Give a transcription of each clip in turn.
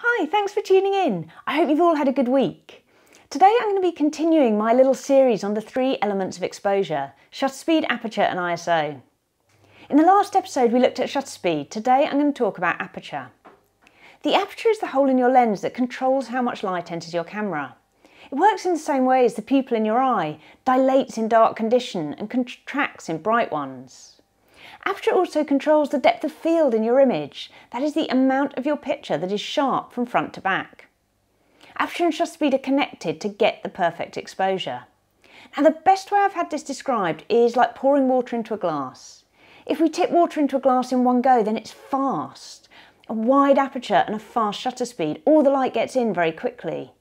Hi, thanks for tuning in. I hope you've all had a good week. Today I'm going to be continuing my little series on the three elements of exposure, shutter speed, aperture and ISO. In the last episode we looked at shutter speed, today I'm going to talk about aperture. The aperture is the hole in your lens that controls how much light enters your camera. It works in the same way as the pupil in your eye, dilates in dark condition and contracts in bright ones. Aperture also controls the depth of field in your image, that is the amount of your picture that is sharp from front to back. Aperture and shutter speed are connected to get the perfect exposure. Now the best way I've had this described is like pouring water into a glass. If we tip water into a glass in one go, then it's fast. A wide aperture and a fast shutter speed, all the light gets in very quickly.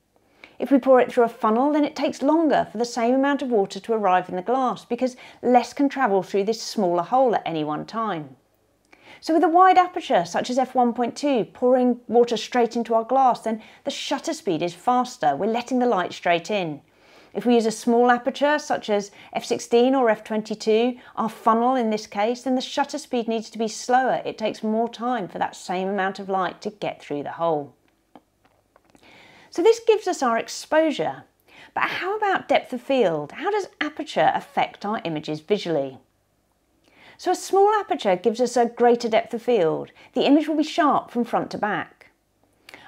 If we pour it through a funnel, then it takes longer for the same amount of water to arrive in the glass because less can travel through this smaller hole at any one time. So with a wide aperture, such as f1.2, pouring water straight into our glass, then the shutter speed is faster. We're letting the light straight in. If we use a small aperture, such as f16 or f22, our funnel in this case, then the shutter speed needs to be slower. It takes more time for that same amount of light to get through the hole. So this gives us our exposure. But how about depth of field? How does aperture affect our images visually? So a small aperture gives us a greater depth of field. The image will be sharp from front to back.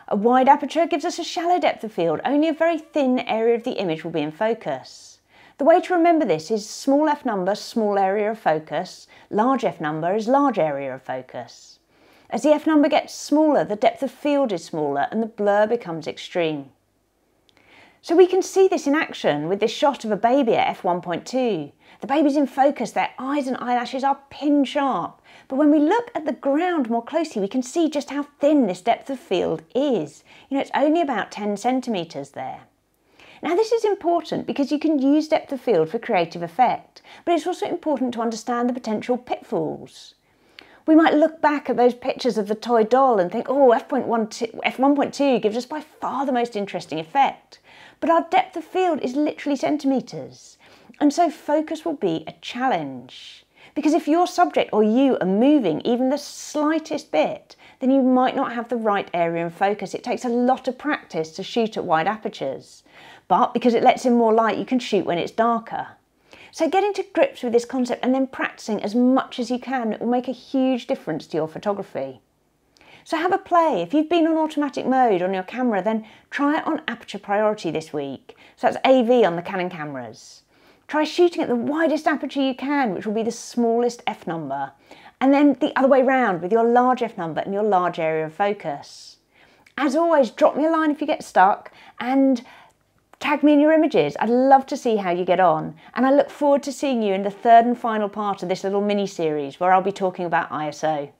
A wide aperture gives us a shallow depth of field. Only a very thin area of the image will be in focus. The way to remember this is small f number, small area of focus, large f number is large area of focus. As the f number gets smaller, the depth of field is smaller and the blur becomes extreme. So we can see this in action with this shot of a baby at f1.2. The baby's in focus, their eyes and eyelashes are pin sharp. But when we look at the ground more closely, we can see just how thin this depth of field is. You know, it's only about 10 centimetres there. Now this is important because you can use depth of field for creative effect, but it's also important to understand the potential pitfalls. We might look back at those pictures of the toy doll and think, oh, f1.2 gives us by far the most interesting effect. But our depth of field is literally centimetres. And so focus will be a challenge. Because if your subject or you are moving even the slightest bit, then you might not have the right area in focus. It takes a lot of practice to shoot at wide apertures. But because it lets in more light, you can shoot when it's darker. So getting to grips with this concept and then practicing as much as you can will make a huge difference to your photography. So have a play. If you've been on automatic mode on your camera, then try it on aperture priority this week. So that's AV on the Canon cameras. Try shooting at the widest aperture you can, which will be the smallest f number. And then the other way round with your large f number and your large area of focus. As always, drop me a line if you get stuck and Tag me in your images. I'd love to see how you get on. And I look forward to seeing you in the third and final part of this little mini series where I'll be talking about ISO.